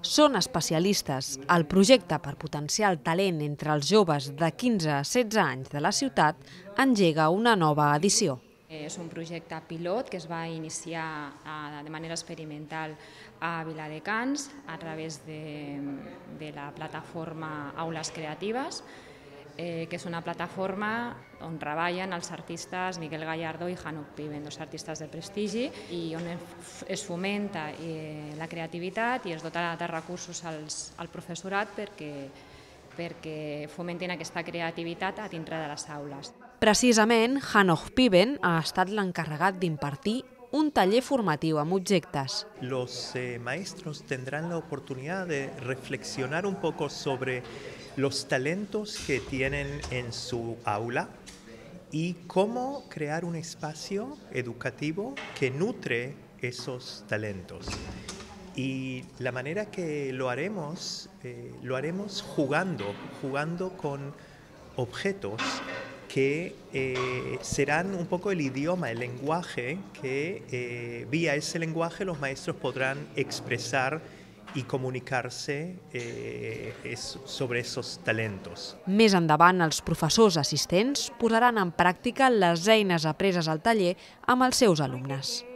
Són especialistes. El projecte per potenciar el talent entre els joves de 15 a 16 anys de la ciutat engega una nova edició. És un projecte pilot que es va iniciar eh, de manera experimental a Viladecans a través de, de la plataforma Aules Creatives, eh, que és una plataforma on treballen els artistes Miguel Gallardo i Hanuk Piven, dos artistes de prestigi, i on es fomenta eh, la creativitat i es dota de recursos als, al professorat perquè perquè fomentin aquesta creativitat a dintre de les aules. Precisament, Hanoch Piven ha estat l'encarregat d'impartir un taller formatiu amb objectes. Los eh, maestros tendrán la oportunidad de reflexionar un poco sobre los talentos que tienen en su aula y cómo crear un espacio educativo que nutre esos talentos. Y la manera que lo haremos, eh, lo haremos jugando, jugando con objetos que eh, serán un poco el idioma, el lenguaje, que eh, vía ese lenguaje los maestros podrán expresar i comunicar-se eh, sobre esos talentos. Més endavant, els professors assistents posaran en pràctica les eines apreses al taller amb els seus alumnes.